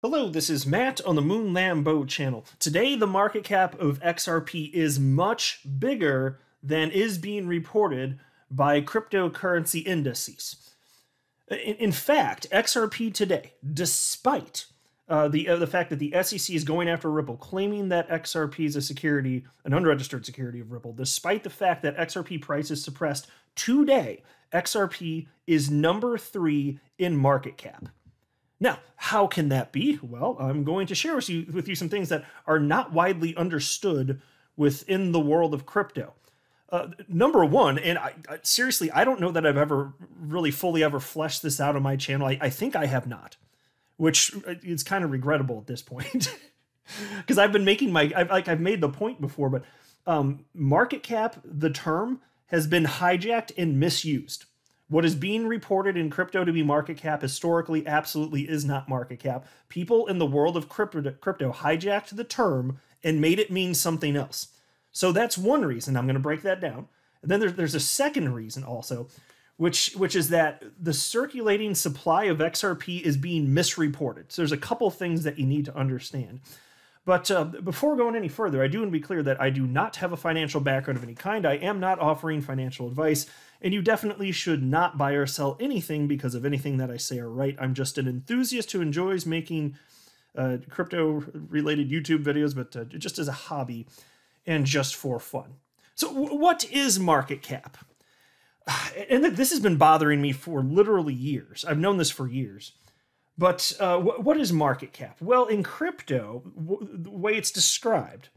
Hello, this is Matt on the Moon Lambo channel. Today, the market cap of XRP is much bigger than is being reported by cryptocurrency indices. In, in fact, XRP today, despite uh, the uh, the fact that the SEC is going after Ripple, claiming that XRP is a security, an unregistered security of Ripple, despite the fact that XRP price is suppressed today, XRP is number three in market cap. Now, how can that be? Well, I'm going to share with you, with you some things that are not widely understood within the world of crypto. Uh, number one, and I, I, seriously, I don't know that I've ever really fully ever fleshed this out on my channel. I, I think I have not, which uh, is kind of regrettable at this point because I've been making my I've, like I've made the point before, but um, market cap, the term, has been hijacked and misused. What is being reported in crypto to be market cap historically absolutely is not market cap. People in the world of crypto, crypto hijacked the term and made it mean something else. So that's one reason. I'm going to break that down. And then there's, there's a second reason also, which which is that the circulating supply of XRP is being misreported. So there's a couple things that you need to understand. But uh, before going any further, I do want to be clear that I do not have a financial background of any kind. I am not offering financial advice, and you definitely should not buy or sell anything because of anything that I say or write. I'm just an enthusiast who enjoys making uh, crypto related YouTube videos, but uh, just as a hobby and just for fun. So, what is market cap? And this has been bothering me for literally years. I've known this for years. But uh, what is market cap? Well, in crypto, the way it's described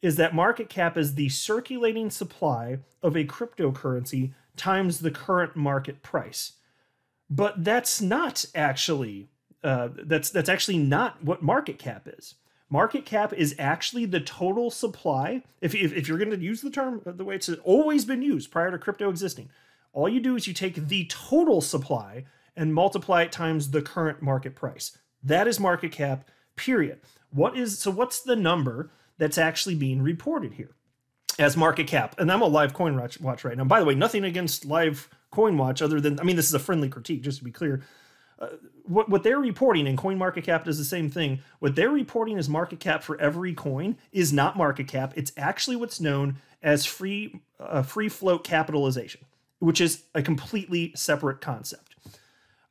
is that market cap is the circulating supply of a cryptocurrency times the current market price. But that's not actually uh, that's that's actually not what market cap is. Market cap is actually the total supply. If, if, if you're going to use the term the way it's always been used prior to crypto existing, all you do is you take the total supply and multiply it times the current market price. That is market cap, period. What is so what's the number that's actually being reported here as market cap? And I'm a live coin watch, watch right now. By the way, nothing against live coin watch other than I mean this is a friendly critique just to be clear. Uh, what, what they're reporting and coin market cap does the same thing what they're reporting as market cap for every coin is not market cap it's actually what's known as free uh, free float capitalization which is a completely separate concept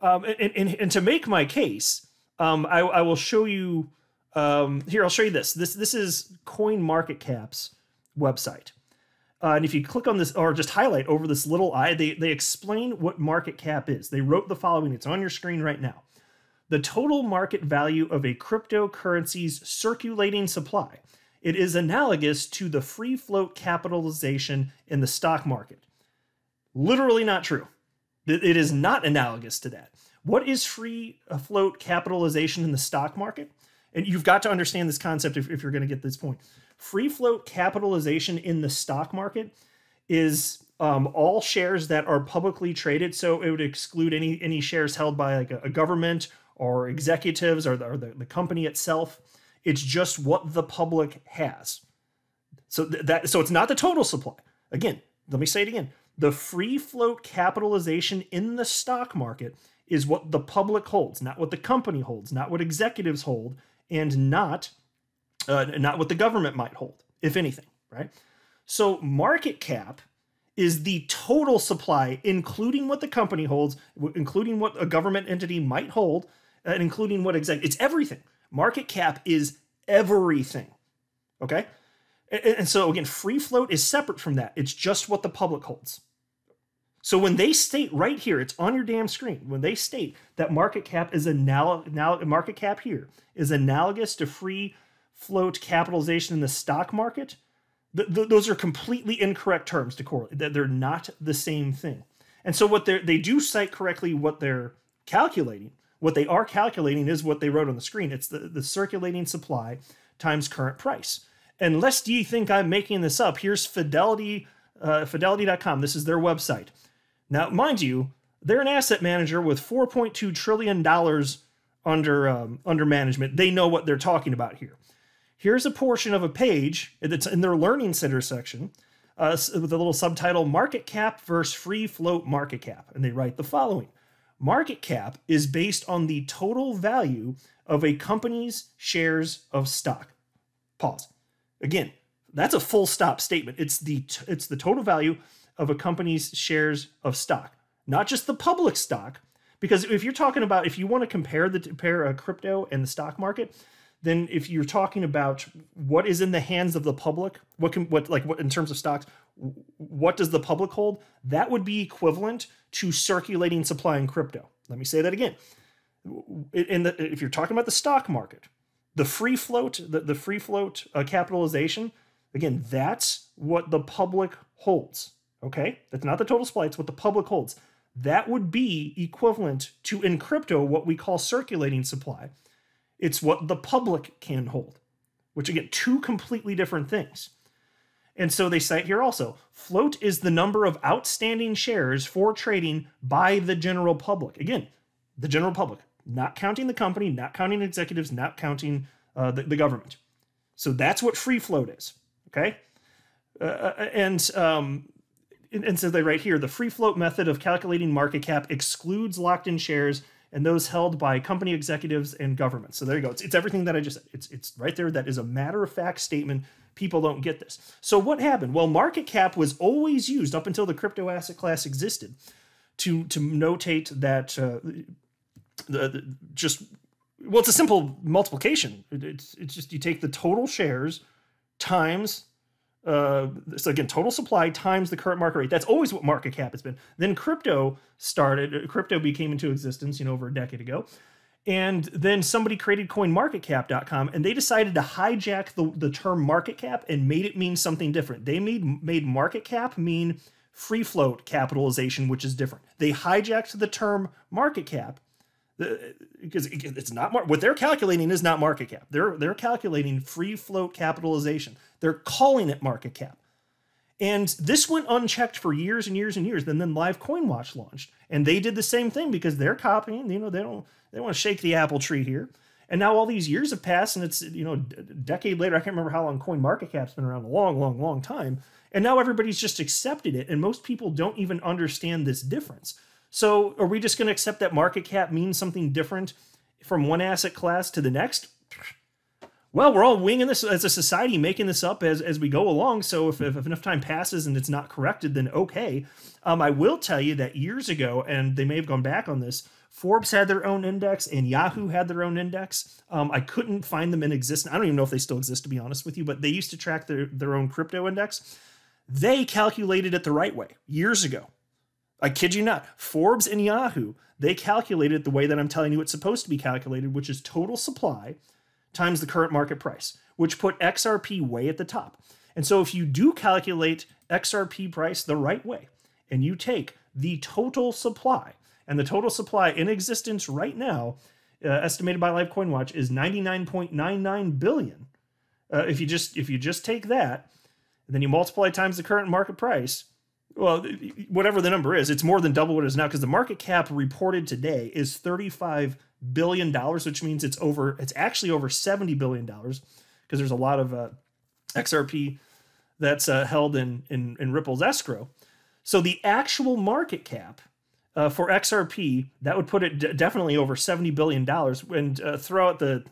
um, and, and, and, to make my case, um, I, I, will show you um, here. I'll show you this. This this is Coin Market Cap's website, uh, and if you click on this or just highlight over this little eye, they they explain what market cap is. They wrote the following. It's on your screen right now. The total market value of a cryptocurrency's circulating supply. It is analogous to the free float capitalization in the stock market. Literally not true. It is not analogous to that. What is free float capitalization in the stock market? And you've got to understand this concept if, if you're going to get this point. Free float capitalization in the stock market is um, all shares that are publicly traded. So it would exclude any any shares held by like a, a government or executives or, the, or the, the, company itself. It's just what the public has. So th- that so it's not the total supply. Again, let me say it again. The free float capitalization in the stock market is what the public holds, not what the company holds, not what executives hold, and not uh, not what the government might hold, if anything, right? So market cap is the total supply, including what the company holds, including what a government entity might hold, and including what exec. It's everything. Market cap is everything. Okay. And so again, free float is separate from that. It's just what the public holds. So when they state right here, it's on your damn screen. When they state that market cap is analog, market cap here is analogous to free float capitalization in the stock market, th- th- those are completely incorrect terms to correlate. That they're not the same thing. And so what they they do cite correctly what they're calculating. What they are calculating is what they wrote on the screen. It's the, the circulating supply times current price. Unless do you think I'm making this up, here's Fidelity, uh, Fidelity.com. This is their website. Now, mind you, they're an asset manager with 4.2 trillion dollars under um, under management. They know what they're talking about here. Here's a portion of a page that's in their Learning Center section uh, with a little subtitle Market Cap versus Free Float Market Cap. And they write the following Market cap is based on the total value of a company's shares of stock. Pause. Again, that's a full stop statement. It's the it's the total value of a company's shares of stock, not just the public stock. Because if you're talking about if you want to compare the compare a crypto and the stock market, then if you're talking about what is in the hands of the public, what can what like what in terms of stocks, what does the public hold? That would be equivalent to circulating supply in crypto. Let me say that again. In the, if you're talking about the stock market, the free float, the, the free float uh, capitalization, again, that's what the public holds. Okay, that's not the total supply; it's what the public holds. That would be equivalent to in crypto what we call circulating supply. It's what the public can hold, which again, two completely different things. And so they cite here also float is the number of outstanding shares for trading by the general public. Again, the general public, not counting the company, not counting executives, not counting uh, the, the, government. So that's what free float is. Okay. Uh, uh and, um, and so they write here the free float method of calculating market cap excludes locked in shares and those held by company executives and governments. So there you go. It's, it's everything that I just said. It's, it's right there. That is a matter of fact statement people don't get this. So what happened? Well, market cap was always used up until the crypto asset class existed to to notate that uh, the, the, just well, it's a simple multiplication. It's it's just you take the total shares times uh, so again, total supply times the current market rate. That's always what market cap has been. Then crypto started. Crypto became into existence, you know, over a decade ago, and then somebody created coinmarketcap.com and they decided to hijack the, the term market cap and made it mean something different. They made made market cap mean free float capitalization, which is different. They hijacked the term market cap because it's not what they're calculating is not market cap. They're they're calculating free float capitalization. They're calling it market cap. And this went unchecked for years and years and years. And then Live Coin Watch launched, and they did the same thing because they're copying. You know, they don't they want to shake the apple tree here. And now all these years have passed, and it's you know a decade later. I can't remember how long Coin Market Cap's been around a long, long, long time. And now everybody's just accepted it, and most people don't even understand this difference. So are we just going to accept that market cap means something different from one asset class to the next? well, we're all winging this as a society, making this up as, as we go along. So if, if enough time passes and it's not corrected, then okay. Um, I will tell you that years ago, and they may have gone back on this, Forbes had their own index and Yahoo had their own index. Um, I couldn't find them in existence. I don't even know if they still exist, to be honest with you, but they used to track their, their own crypto index. They calculated it the right way years ago. I kid you not. Forbes and Yahoo, they calculated the way that I'm telling you it's supposed to be calculated, which is total supply times the current market price, which put XRP way at the top. And so if you do calculate XRP price the right way, and you take the total supply, and the total supply in existence right now, uh, estimated by Live Coin Watch, is 99.99 billion. Uh, if you just if you just take that, and then you multiply times the current market price, well, whatever the number is, it's more than double what it is now because the market cap reported today is 35 billion dollars, which means it's over. It's actually over 70 billion dollars because there's a lot of uh, XRP that's uh, held in, in in Ripple's escrow. So the actual market cap uh, for XRP that would put it definitely over 70 billion dollars. And uh, throw out the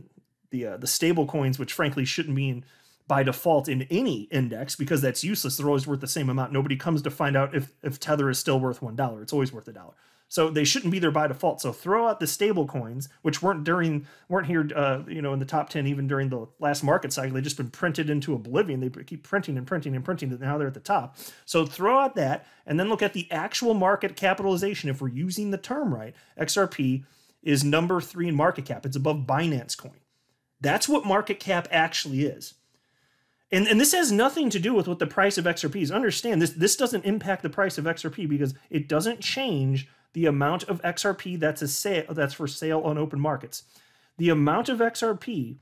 the uh, the stable coins, which frankly shouldn't be in by default in any index because that's useless. They're always worth the same amount. Nobody comes to find out if, if Tether is still worth one dollar. It's always worth a dollar. So they shouldn't be there by default. So throw out the stable coins, which weren't during weren't here, uh, you know, in the top ten even during the last market cycle. They just been printed into oblivion. They keep printing and printing and printing. And now they're at the top. So throw out that, and then look at the actual market capitalization. If we're using the term right, XRP is number three in market cap. It's above Binance Coin. That's what market cap actually is. And, and this has nothing to do with what the price of XRP is. Understand this this doesn't impact the price of XRP because it doesn't change the amount of XRP that's a sale that's for sale on open markets. The amount of XRP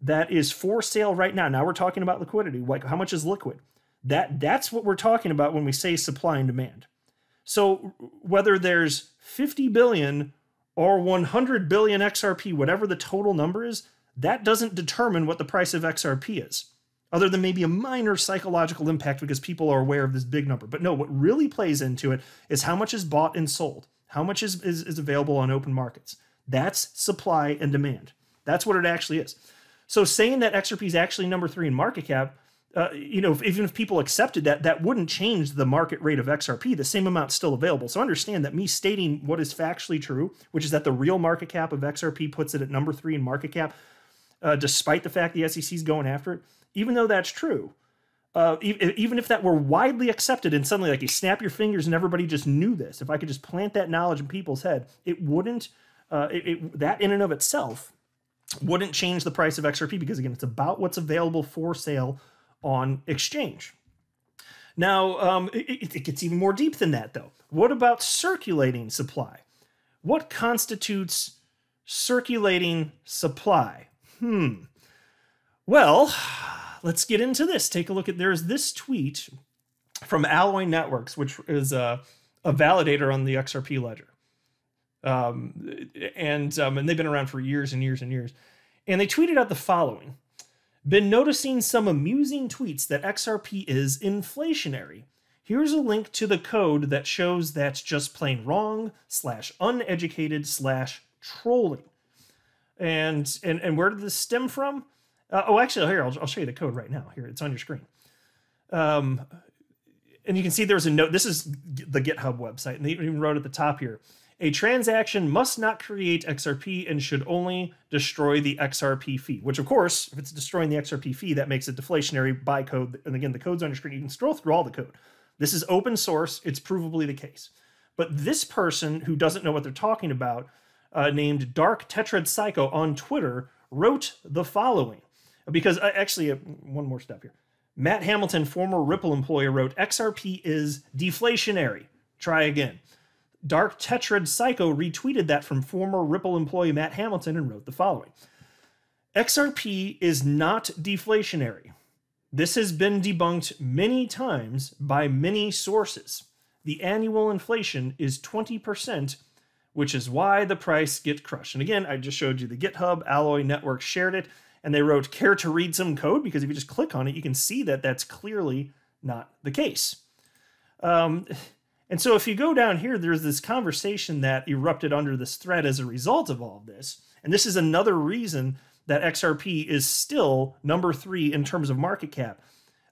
that is for sale right now. Now we're talking about liquidity. Like how much is liquid? That that's what we're talking about when we say supply and demand. So whether there's 50 billion or 100 billion XRP, whatever the total number is, that doesn't determine what the price of XRP is other than maybe a minor psychological impact because people are aware of this big number. But no, what really plays into it is how much is bought and sold, how much is, is, is available on open markets. That's supply and demand. That's what it actually is. So saying that XRP is actually number three in market cap, uh, you know, even if people accepted that, that wouldn't change the market rate of XRP. The same amount's still available. So understand that me stating what is factually true, which is that the real market cap of XRP puts it at number three in market cap, uh, despite the fact the SEC is going after it, even though that's true, uh, even if that were widely accepted and suddenly like you snap your fingers and everybody just knew this, if I could just plant that knowledge in people's head, it wouldn't, uh, it, it, that in and of itself wouldn't change the price of XRP because again, it's about what's available for sale on exchange. Now, um, it, it gets even more deep than that though. What about circulating supply? What constitutes circulating supply? Hmm. Well, let's get into this. Take a look at there's this tweet from Alloy Networks, which is a, a validator on the XRP ledger. Um, and um, and they've been around for years and years and years. And they tweeted out the following: Been noticing some amusing tweets that XRP is inflationary. Here's a link to the code that shows that's just plain wrong slash uneducated slash trolling. And and and where did this stem from? Uh, oh, actually, here, I'll, I'll show you the code right now. Here, it's on your screen. Um, and you can see there's a note. This is the GitHub website, and they even wrote at the top here a transaction must not create XRP and should only destroy the XRP fee, which, of course, if it's destroying the XRP fee, that makes it deflationary by code. And again, the code's on your screen. You can scroll through all the code. This is open source, it's provably the case. But this person who doesn't know what they're talking about, uh, named Dark Tetrad Psycho on Twitter, wrote the following because uh, actually, uh, one more step here. Matt Hamilton, former Ripple employee, wrote XRP is deflationary. Try again. Dark Tetrad Psycho retweeted that from former Ripple employee Matt Hamilton and wrote the following XRP is not deflationary. This has been debunked many times by many sources. The annual inflation is 20%, which is why the price get crushed. And again, I just showed you the GitHub, Alloy Network shared it and they wrote care to read some code because if you just click on it, you can see that that's clearly not the case. Um, and so if you go down here, there's this conversation that erupted under this thread as a result of all of this. And this is another reason that XRP is still number three in terms of market cap.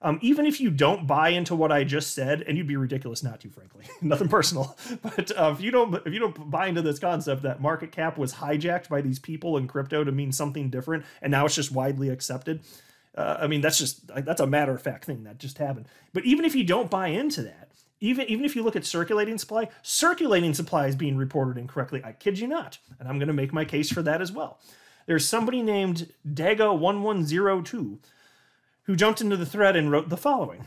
Um, even if you don't buy into what I just said, and you'd be ridiculous not to, frankly, nothing personal. But uh, if you don't, if you don't buy into this concept that market cap was hijacked by these people in crypto to mean something different, and now it's just widely accepted, uh, I mean that's just that's a matter of fact thing that just happened. But even if you don't buy into that, even even if you look at circulating supply, circulating supply is being reported incorrectly. I kid you not, and I'm going to make my case for that as well. There's somebody named Daga1102 who jumped into the thread and wrote the following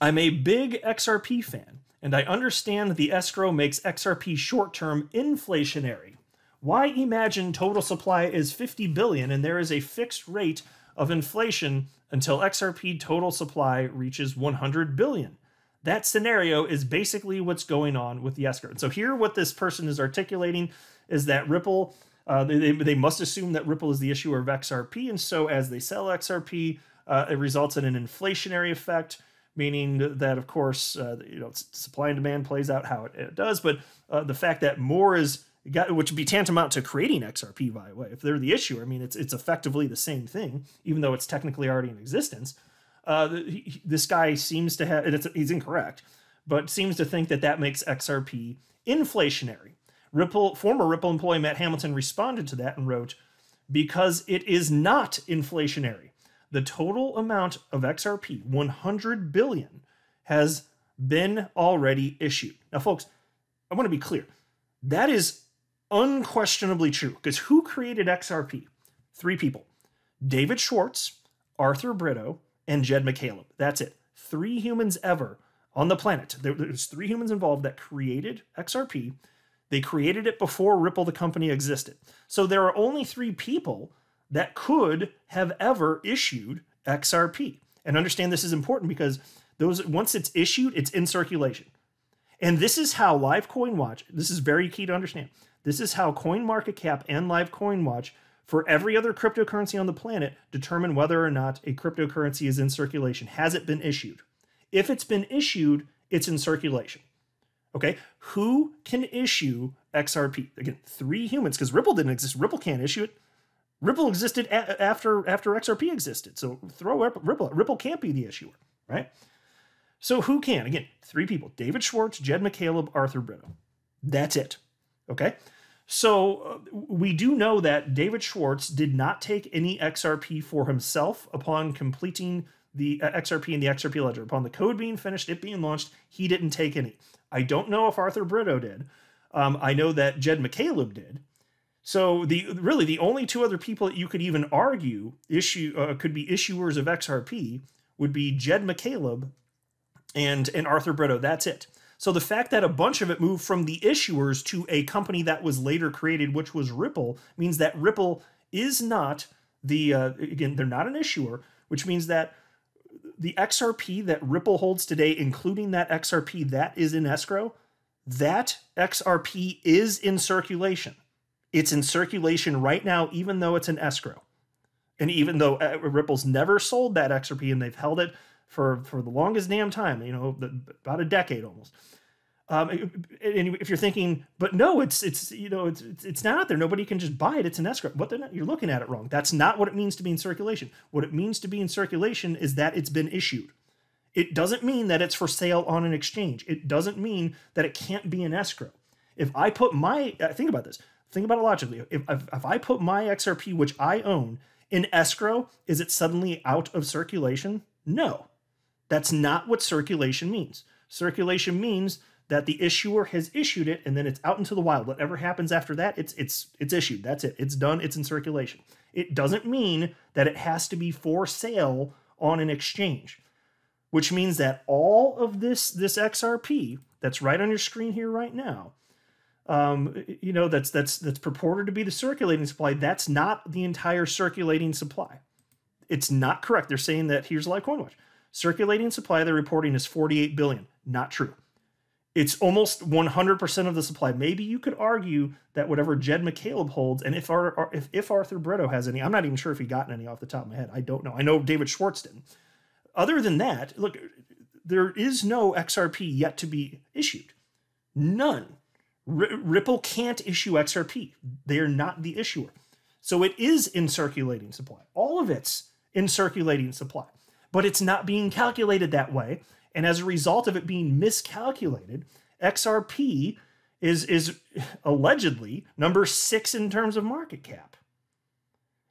I'm a big XRP fan, and I understand that the escrow makes XRP short term inflationary. Why imagine total supply is 50 billion and there is a fixed rate of inflation until XRP total supply reaches 100 billion? That scenario is basically what's going on with the escrow. And so, here, what this person is articulating is that Ripple, uh, they, they must assume that Ripple is the issuer of XRP. And so, as they sell XRP, uh, it results in an inflationary effect, meaning that, of course, uh, you know, supply and demand plays out how it, it does. But uh, the fact that more is got, which would be tantamount to creating XRP, by the way, if they're the issuer, I mean, it's it's effectively the same thing, even though it's technically already in existence. Uh, he, this guy seems to have, he's incorrect, but seems to think that that makes XRP inflationary. Ripple, former Ripple employee Matt Hamilton responded to that and wrote, because it is not inflationary the total amount of XRP, 100 billion, has been already issued. Now, folks, I want to be clear. That is unquestionably true because who created XRP? Three people David Schwartz, Arthur Britto, and Jed McCaleb. That's it. Three humans ever on the planet. There, There's three humans involved that created XRP. They created it before Ripple, the company, existed. So there are only three people that could have ever issued XRP. And understand this is important because those once it's issued, it's in circulation. And this is how Live Coin Watch, this is very key to understand. This is how CoinMarketCap and Live Coin Watch for every other cryptocurrency on the planet determine whether or not a cryptocurrency is in circulation. Has it been issued? If it's been issued, it's in circulation. Okay, who can issue XRP? Again, three humans, because Ripple didn't exist. Ripple can't issue it. Ripple existed a- after after XRP existed. So throw Ripple. Ripple can't be the issuer, right? So who can? Again, three people: David Schwartz, Jed McCaleb, Arthur Britto. That's it. Okay. So uh, we do know that David Schwartz did not take any XRP for himself upon completing the uh, XRP and the XRP ledger. Upon the code being finished, it being launched, he didn't take any. I don't know if Arthur Britto did. Um, I know that Jed McCaleb did. So the really the only two other people that you could even argue issue uh, could be issuers of XRP would be Jed McCaleb and and Arthur Britto. That's it. So the fact that a bunch of it moved from the issuers to a company that was later created, which was Ripple, means that Ripple is not the uh, again they're not an issuer, which means that the XRP that Ripple holds today, including that XRP that is in escrow, that XRP is in circulation. It's in circulation right now, even though it's an escrow. And even though uh, Ripple's never sold that XRP and they've held it for, for the longest damn time, you know, about a decade almost. Um, and if you're thinking, but no, it's it's you know it's it's not out there. Nobody can just buy it. It's an escrow. What not, you're looking at it wrong. That's not what it means to be in circulation. What it means to be in circulation is that it's been issued. It doesn't mean that it's for sale on an exchange. It doesn't mean that it can't be an escrow. If I put my think about this, think about it logically. If, if, I put my XRP, which I own, in escrow, is it suddenly out of circulation? No. That's not what circulation means. Circulation means that the issuer has issued it and then it's out into the wild. Whatever happens after that, it's it's it's issued. That's it. It's done. It's in circulation. It doesn't mean that it has to be for sale on an exchange, which means that all of this this XRP that's right on your screen here right now um, you know, that's that's that's purported to be the circulating supply. That's not the entire circulating supply. It's not correct. They're saying that here's Live Coin Watch. Circulating supply they're reporting is 48 billion. Not true. It's almost 100% of the supply. Maybe you could argue that whatever Jed McCaleb holds, and if, our, if, if Arthur Britto has any, I'm not even sure if he gotten any off the top of my head. I don't know. I know David Schwartz didn't Other than that, look, there is no XRP yet to be issued. None. Ripple can't issue XRP. They are not the issuer. So it is in circulating supply. All of it's in circulating supply, but it's not being calculated that way. And as a result of it being miscalculated, XRP is is allegedly number six in terms of market cap.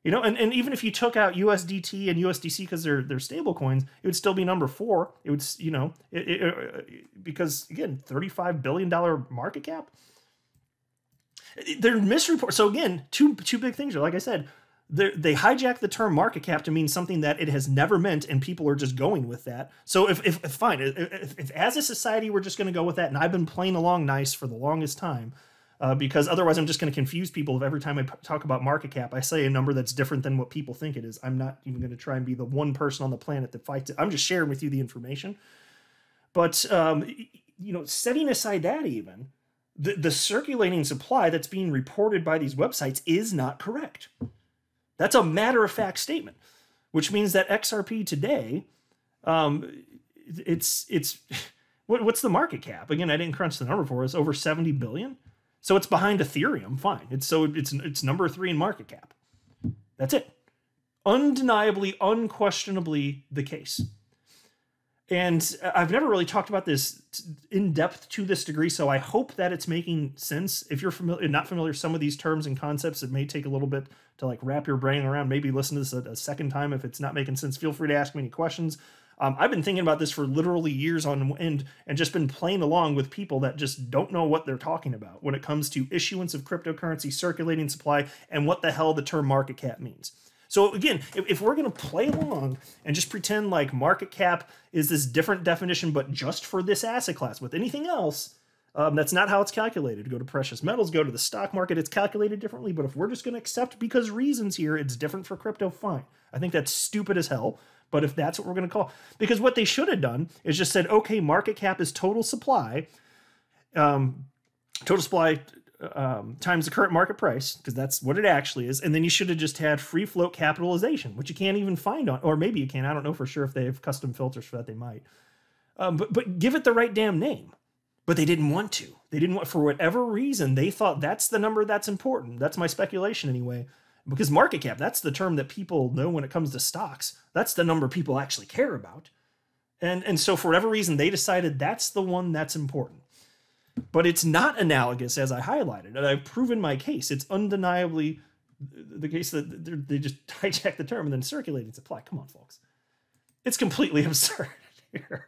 You know, and, and even if you took out USDT and USDC because they're they're stable coins, it would still be number four. It would, you know, it, it, it, uh, because again, thirty five billion dollar market cap. They're misreport. So again, two two big things are like I said, they hijack the term market cap to mean something that it has never meant, and people are just going with that. So if, if, if fine, if, if, as a society we're just going to go with that, and I've been playing along nice for the longest time, uh, because otherwise I'm just going to confuse people if every time I p- talk about market cap, I say a number that's different than what people think it is. I'm not even going to try and be the one person on the planet that fights it. I'm just sharing with you the information. But, um, you know, setting aside that even, the, the circulating supply that's being reported by these websites is not correct. That's a matter of fact statement, which means that XRP today, um, it's, it's, what, what's the market cap? Again, I didn't crunch the number for us. Over 70 billion. So it's behind Ethereum. Fine. It's so it's it's number three in market cap. That's it. Undeniably, unquestionably the case. And I've never really talked about this in depth to this degree, so I hope that it's making sense. If you're familiar, not familiar, some of these terms and concepts, it may take a little bit to like wrap your brain around. Maybe listen to this a, a second time if it's not making sense. Feel free to ask me any questions. Um, I've been thinking about this for literally years on end and just been playing along with people that just don't know what they're talking about when it comes to issuance of cryptocurrency, circulating supply, and what the hell the term market cap means. So again, if, if we're going to play along and just pretend like market cap is this different definition, but just for this asset class, with anything else, um, that's not how it's calculated. Go to precious metals, go to the stock market, it's calculated differently. But if we're just going to accept because reasons here, it's different for crypto, fine. I think that's stupid as hell. But if that's what we're going to call, because what they should have done is just said, okay, market cap is total supply, um, total supply um, times the current market price, because that's what it actually is. And then you should have just had free float capitalization, which you can't even find on, or maybe you can. I don't know for sure if they have custom filters for that. They might. Um, but but give it the right damn name. But they didn't want to. They didn't want for whatever reason. They thought that's the number that's important. That's my speculation anyway Because market cap, that's the term that people know when it comes to stocks. That's the number people actually care about. And, and so, for whatever reason, they decided that's the one that's important. But it's not analogous, as I highlighted, and I've proven my case. It's undeniably the case that they just hijack the term and then circulating supply. Come on, folks. It's completely absurd here.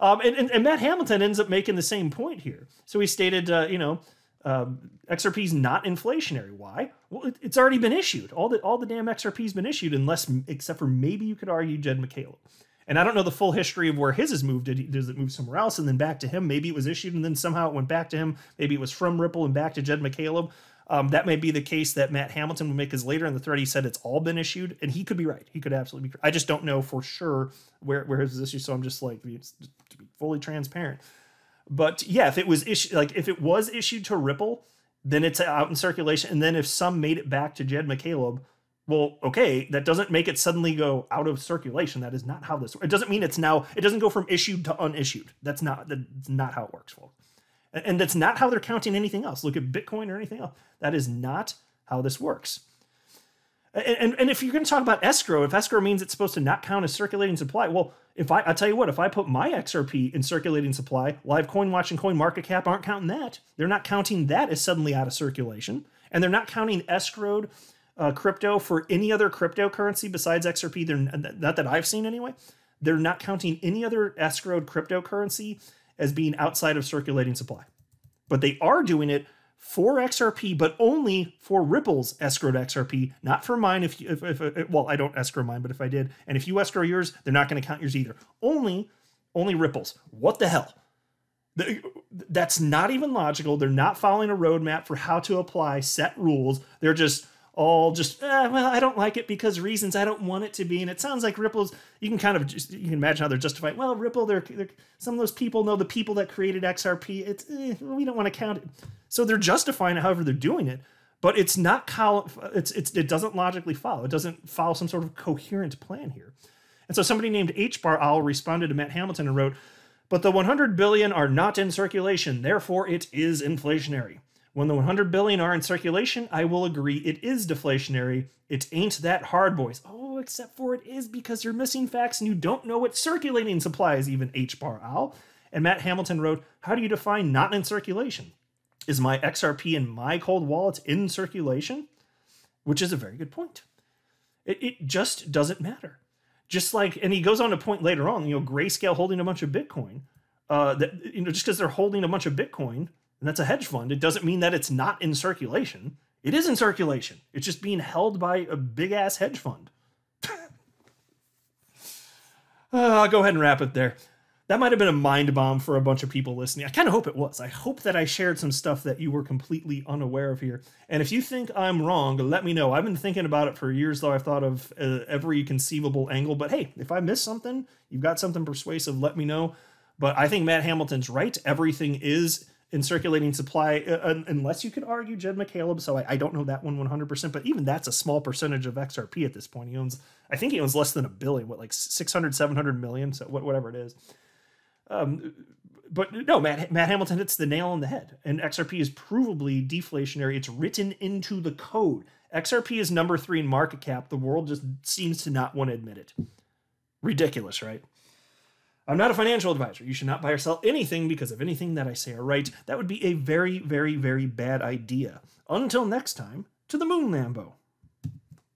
Um, and, and, and, Matt Hamilton ends up making the same point here. So he stated, uh, you know, um, XRP is not inflationary. Why? Well, it, it's already been issued. All the all the damn XRP's been issued, unless except for maybe you could argue Jed McCaleb. And I don't know the full history of where his has moved. Did he, does it move somewhere else and then back to him? Maybe it was issued and then somehow it went back to him. Maybe it was from Ripple and back to Jed McCaleb. Um, that may be the case that Matt Hamilton will make, because later in the thread he said it's all been issued, and he could be right. He could absolutely be. I just don't know for sure where where his issue. So I'm just like to be fully transparent. But yeah, if it was issued, like if it was issued to Ripple, then it's out in circulation, and then if some made it back to Jed McCaleb, well, okay, that doesn't make it suddenly go out of circulation. That is not how this. It doesn't mean it's now. It doesn't go from issued to unissued. That's not. That's not how it works, folks. And that's not how they're counting anything else. Look at Bitcoin or anything else. That is not how this works. And, and, if you're going to talk about escrow, if escrow means it's supposed to not count as circulating supply, well, if I, I tell you what, if I put my XRP in circulating supply, Live Coin Watch and Coin Market Cap aren't counting that. They're not counting that as suddenly out of circulation. And they're not counting escrowed uh, crypto for any other cryptocurrency besides XRP. They're not that I've seen anyway. They're not counting any other escrowed cryptocurrency as being outside of circulating supply. But they are doing it for XRP, but only for Ripple's escrowed XRP, not for mine. If, you, if, if, if well, I don't escrow mine, but if I did, and if you escrow yours, they're not going to count yours either. Only, only Ripple's. What the hell? That's not even logical. They're not following a roadmap for how to apply set rules. They're just all just eh, well i don't like it because reasons. I don't want it to be. And it sounds like ripple's you can kind of just you can imagine how they're justifying well ripple they're, they're some of those people know the people that created xrp it's eh, we don't want to count it. So they're justifying it however they're doing it but it's not it's, it's it doesn't logically follow. It doesn't follow some sort of coherent plan here. And so somebody named h bar owl responded to matt hamilton and wrote but the 100 billion are not in circulation. Therefore it is inflationary when the 100 billion are in circulation, I will agree it is deflationary. It ain't that hard, boys. Oh, except for it is because you're missing facts and you don't know what circulating supply is, even H bar owl. And Matt Hamilton wrote, How do you define not in circulation? Is my XRP in my cold wallet in circulation? Which is a very good point. It, it just doesn't matter. Just like, and he goes on to point later on, you know, Grayscale holding a bunch of Bitcoin. Uh, that you know, just because they're holding a bunch of Bitcoin and that's a hedge fund, it doesn't mean that it's not in circulation. It is in circulation. It's just being held by a big ass hedge fund. uh, I'll go ahead and wrap it there. That might have been a mind bomb for a bunch of people listening. I kind of hope it was. I hope that I shared some stuff that you were completely unaware of here. And if you think I'm wrong, let me know. I've been thinking about it for years, though I've thought of uh, every conceivable angle. But hey, if I miss something, you've got something persuasive, let me know. But I think Matt Hamilton's right. Everything is in circulating supply, uh, unless you could argue Jed McCaleb. So I, I, don't know that one 100%, but even that's a small percentage of XRP at this point. He owns, I think he owns less than a billion, what, like 600, 700 million, so whatever it is. Um, but no, Matt, Matt Hamilton hits the nail on the head. And XRP is provably deflationary. It's written into the code. XRP is number three in market cap. The world just seems to not want to admit it. Ridiculous, right? I'm not a financial advisor. You should not buy or sell anything because of anything that I say or write. That would be a very, very, very bad idea. Until next time, to the moon, Lambo.